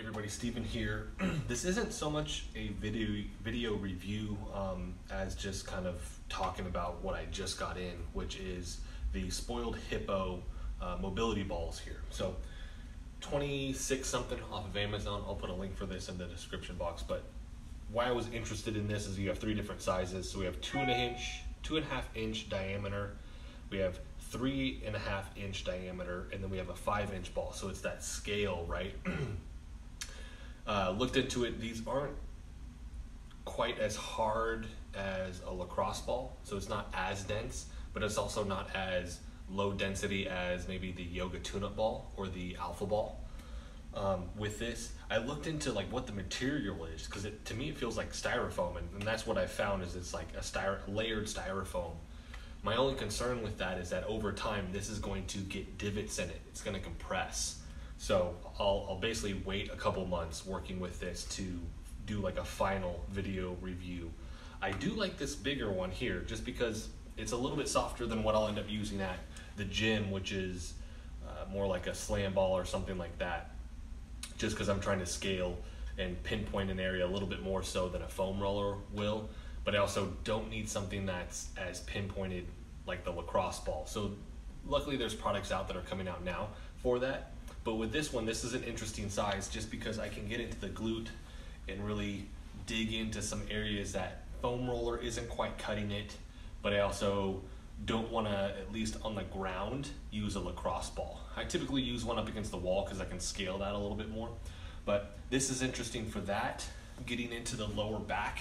everybody, Steven here. this isn't so much a video video review um, as just kind of talking about what I just got in, which is the Spoiled Hippo uh, mobility balls here. So 26 something off of Amazon. I'll put a link for this in the description box. But why I was interested in this is you have three different sizes. So we have two and a inch, two and a half inch diameter. We have three and a half inch diameter, and then we have a five inch ball. So it's that scale, right? uh, looked into it. These aren't quite as hard as a lacrosse ball, so it's not as dense, but it's also not as low density as maybe the yoga tune-up ball or the alpha ball. Um, with this, I looked into like what the material is because it to me it feels like styrofoam, and, and that's what I found is it's like a styro- layered styrofoam. My only concern with that is that over time this is going to get divots in it. It's going to compress. So I'll, I'll basically wait a couple months working with this to do like a final video review. I do like this bigger one here just because it's a little bit softer than what I'll end up using at the gym, which is uh, more like a slam ball or something like that. Just because I'm trying to scale and pinpoint an area a little bit more so than a foam roller will. But I also don't need something that's as pinpointed like the lacrosse ball. So luckily there's products out that are coming out now for that. But with this one, this is an interesting size just because I can get into the glute and really dig into some areas that foam roller isn't quite cutting it, but I also don't want to, at least on the ground, use a lacrosse ball. I typically use one up against the wall because I can scale that a little bit more. But this is interesting for that, getting into the lower back.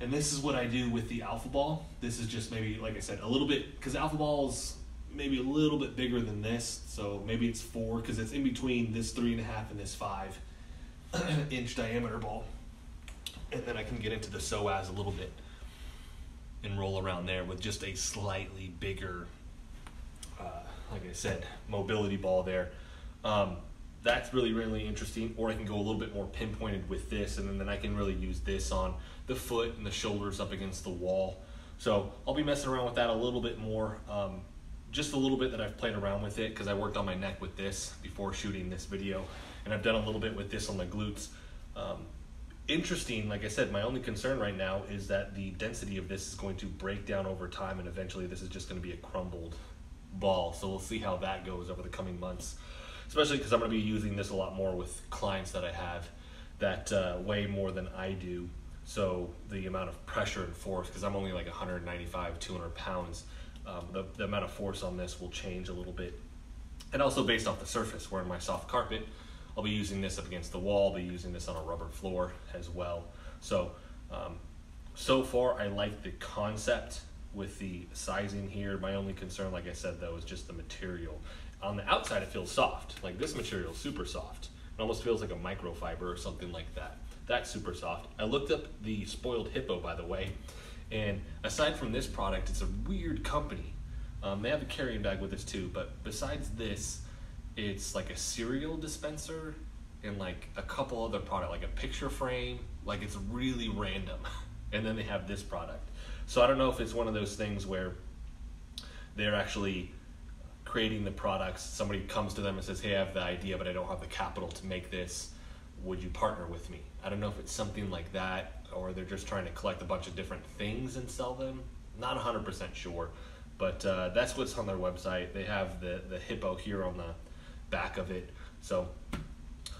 And this is what I do with the alpha ball. This is just maybe, like I said, a little bit, because alpha balls maybe a little bit bigger than this. So maybe it's four because it's in between this three and a half and this five inch diameter ball. And then I can get into the psoas a little bit and roll around there with just a slightly bigger, uh, like I said, mobility ball there. Um, that's really, really interesting. Or I can go a little bit more pinpointed with this, and then, then I can really use this on the foot and the shoulders up against the wall. So I'll be messing around with that a little bit more. Um, just a little bit that I've played around with it because I worked on my neck with this before shooting this video, and I've done a little bit with this on the glutes. Um, interesting, like I said, my only concern right now is that the density of this is going to break down over time, and eventually this is just going to be a crumbled ball. So we'll see how that goes over the coming months, especially because I'm going to be using this a lot more with clients that I have that uh, weigh more than I do. So the amount of pressure and force, because I'm only like 195, 200 pounds um, the, the amount of force on this will change a little bit. And also based off the surface, in my soft carpet, I'll be using this up against the wall, I'll be using this on a rubber floor as well. So, um, so far I like the concept with the sizing here. My only concern, like I said though, is just the material. On the outside it feels soft, like this material is super soft. It almost feels like a microfiber or something like that. That's super soft. I looked up the Spoiled Hippo, by the way, and aside from this product, it's a weird company. Um, they have a carrying bag with this too, but besides this, it's like a cereal dispenser and like a couple other product, like a picture frame. Like it's really random. and then they have this product. So I don't know if it's one of those things where they're actually creating the products. Somebody comes to them and says, "Hey, I have the idea, but I don't have the capital to make this. Would you partner with me?" I don't know if it's something like that or they're just trying to collect a bunch of different things and sell them. Not 100% sure, but uh, that's what's on their website. They have the, the hippo here on the back of it. So,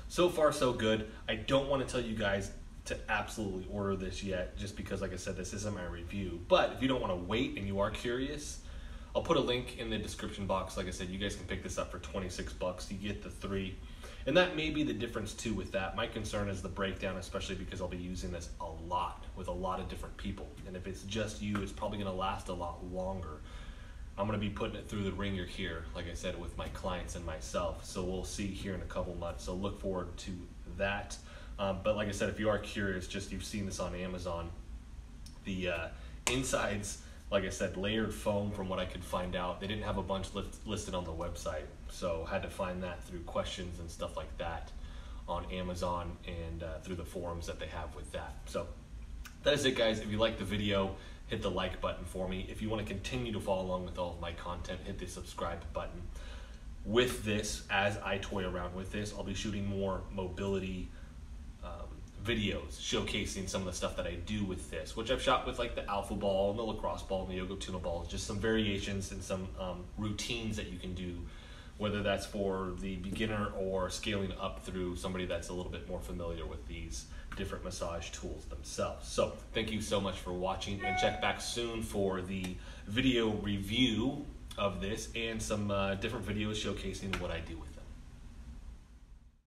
so far so good. I don't want to tell you guys to absolutely order this yet, just because, like I said, this isn't my review. But if you don't want to wait and you are curious, I'll put a link in the description box. Like I said, you guys can pick this up for 26 bucks. You get the three and that may be the difference too with that. My concern is the breakdown, especially because I'll be using this a lot with a lot of different people. And if it's just you, it's probably going to last a lot longer. I'm going to be putting it through the ringer here, like I said, with my clients and myself. So we'll see here in a couple months. So look forward to that. Um, but like I said, if you are curious, just you've seen this on Amazon, the uh, insides like I said, layered foam from what I could find out. They didn't have a bunch listed on the website, so had to find that through questions and stuff like that on Amazon and uh, through the forums that they have with that. So that is it, guys. If you like the video, hit the like button for me. If you want to continue to follow along with all of my content, hit the subscribe button. with this, as I toy around with this, I'll be shooting more mobility videos showcasing some of the stuff that I do with this, which I've shot with like the alpha ball and the lacrosse ball and the yoga tune-up ball, just some variations and some um, routines that you can do, whether that's for the beginner or scaling up through somebody that's a little bit more familiar with these different massage tools themselves. So thank you so much for watching and check back soon for the video review of this and some uh, different videos showcasing what I do with it.